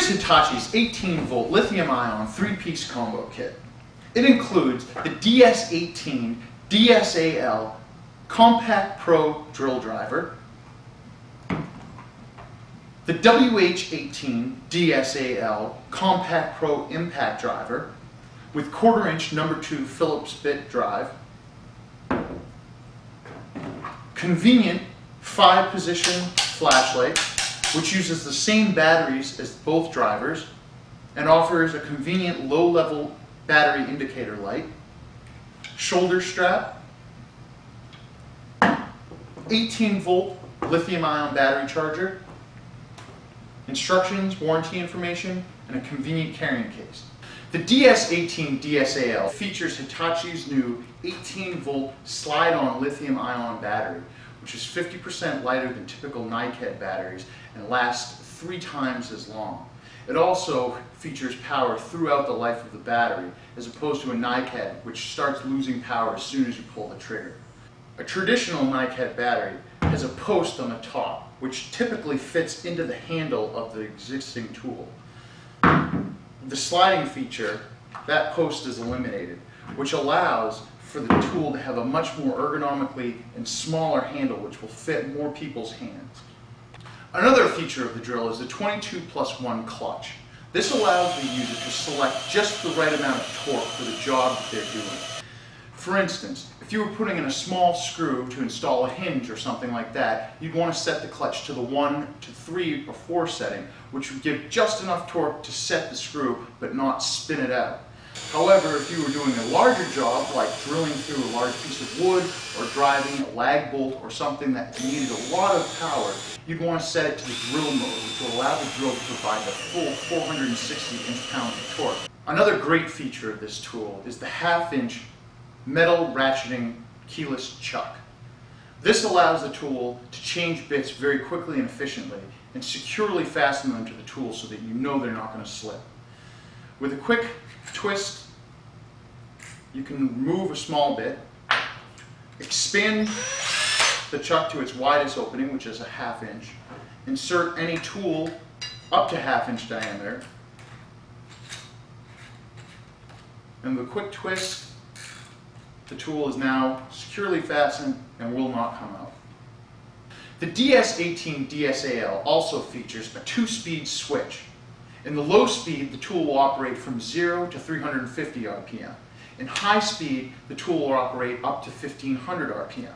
Here's Hitachi's 18 volt lithium ion three piece combo kit. It includes the DS18 DSAL Compact Pro drill driver, the WH18 DSAL Compact Pro impact driver with quarter inch number two Phillips bit drive, convenient five position flashlight which uses the same batteries as both drivers and offers a convenient low-level battery indicator light, shoulder strap, 18 volt lithium ion battery charger, instructions, warranty information, and a convenient carrying case. The DS18 DSAL features Hitachi's new 18 volt slide-on lithium ion battery, which is 50% lighter than typical NiCad batteries and lasts three times as long. It also features power throughout the life of the battery, as opposed to a NiCad, which starts losing power as soon as you pull the trigger. A traditional NiCad battery has a post on the top, which typically fits into the handle of the existing tool. The sliding feature, that post is eliminated, which allows for the tool to have a much more ergonomically and smaller handle, which will fit more people's hands. Another feature of the drill is the 22 plus 1 clutch. This allows the user to select just the right amount of torque for the job that they're doing. For instance, if you were putting in a small screw to install a hinge or something like that, you'd want to set the clutch to the 1 to 3 or 4 setting, which would give just enough torque to set the screw but not spin it out. However, if you were doing a larger job, like drilling through a large piece of wood or driving a lag bolt or something that needed a lot of power, you'd want to set it to the drill mode, which will allow the drill to provide the full 460 inch-pound of torque. Another great feature of this tool is the half-inch metal ratcheting keyless chuck. This allows the tool to change bits very quickly and efficiently and securely fasten them to the tool so that you know they're not going to slip. With a quick twist, you can move a small bit, expand the chuck to its widest opening, which is a half inch, insert any tool up to half inch diameter, and with a quick twist, the tool is now securely fastened and will not come out. The DS18 DSAL also features a two-speed switch in the low speed, the tool will operate from 0 to 350 RPM. In high speed, the tool will operate up to 1500 RPM.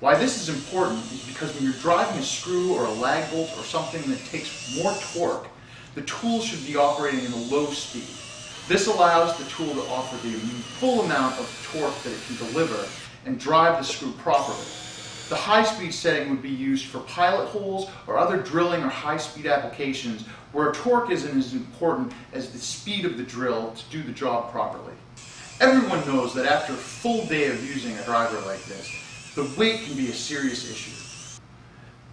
Why this is important is because when you're driving a screw or a lag bolt or something that takes more torque, the tool should be operating in a low speed. This allows the tool to offer the full amount of torque that it can deliver and drive the screw properly. The high-speed setting would be used for pilot holes or other drilling or high-speed applications where torque isn't as important as the speed of the drill to do the job properly. Everyone knows that after a full day of using a driver like this, the weight can be a serious issue.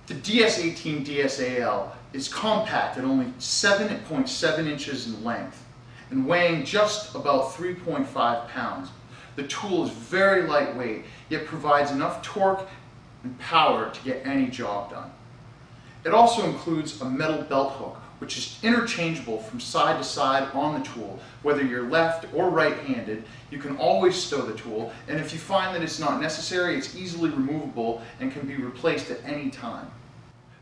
The DS18 DSAL is compact at only 7.7 inches in length and weighing just about 3.5 pounds. The tool is very lightweight, yet provides enough torque and power to get any job done. It also includes a metal belt hook, which is interchangeable from side to side on the tool. Whether you're left or right-handed, you can always stow the tool, and if you find that it's not necessary, it's easily removable and can be replaced at any time.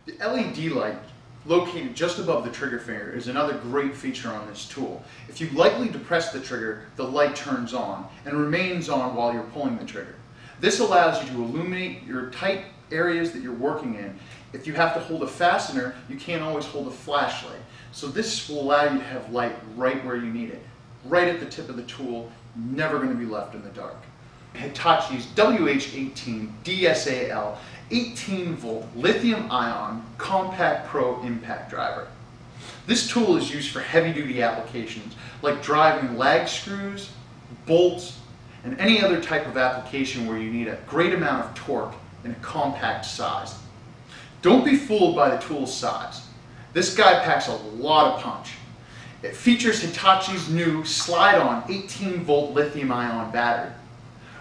The LED light located just above the trigger finger is another great feature on this tool. If you lightly depress the trigger, the light turns on and remains on while you're pulling the trigger. This allows you to illuminate your tight areas that you're working in. If you have to hold a fastener, you can't always hold a flashlight. So this will allow you to have light right where you need it, right at the tip of the tool, never going to be left in the dark. Hitachi's WH18 DSAL 18 volt lithium ion compact pro impact driver. This tool is used for heavy duty applications like driving lag screws, bolts, and any other type of application where you need a great amount of torque in a compact size. Don't be fooled by the tool's size. This guy packs a lot of punch. It features Hitachi's new slide-on 18 volt lithium ion battery,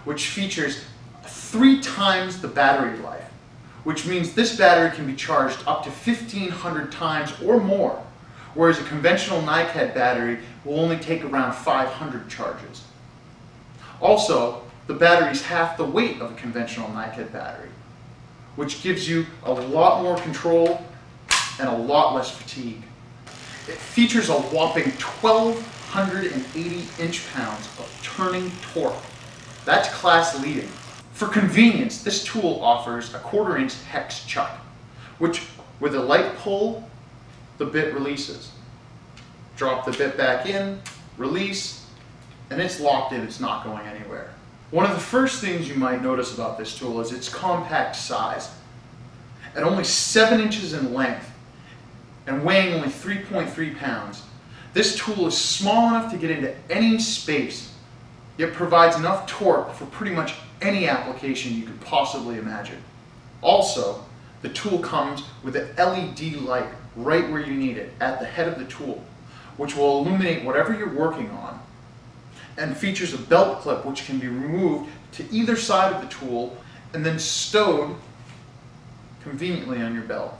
which features three times the battery life, which means this battery can be charged up to 1500 times or more, whereas a conventional NiCad battery will only take around 500 charges. Also, the battery is half the weight of a conventional NiCad battery, which gives you a lot more control and a lot less fatigue. It features a whopping 1,280 inch-pounds of turning torque. That's class leading. For convenience, this tool offers a quarter inch hex chuck, which with a light pull, the bit releases. Drop the bit back in, release, and it's locked in, it's not going anywhere. One of the first things you might notice about this tool is its compact size. At only 7 inches in length and weighing only 3.3 pounds, this tool is small enough to get into any space, yet provides enough torque for pretty much any application you could possibly imagine. Also, the tool comes with an LED light right where you need it, at the head of the tool, which will illuminate whatever you're working on, and features a belt clip which can be removed to either side of the tool and then stowed conveniently on your belt.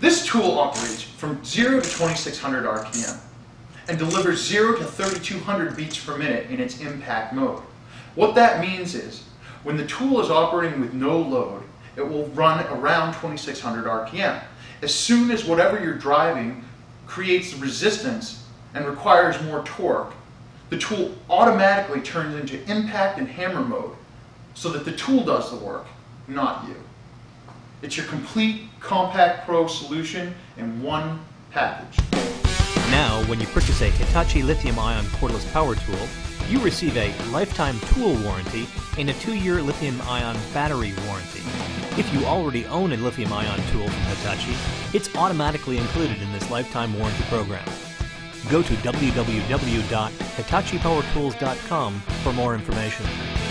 This tool operates from 0 to 2600 RPM and delivers 0 to 3200 beats per minute in its impact mode. What that means is, when the tool is operating with no load, it will run around 2600 RPM. As soon as whatever you're driving creates resistance and requires more torque, the tool automatically turns into impact and hammer mode so that the tool does the work, not you. It's your complete Compact Pro solution in one package. Now, when you purchase a Hitachi lithium-ion cordless power tool, you receive a lifetime tool warranty and a two-year lithium-ion battery warranty. If you already own a lithium-ion tool from Hitachi, it's automatically included in this lifetime warranty program. Go to www.hitachipowertools.com for more information.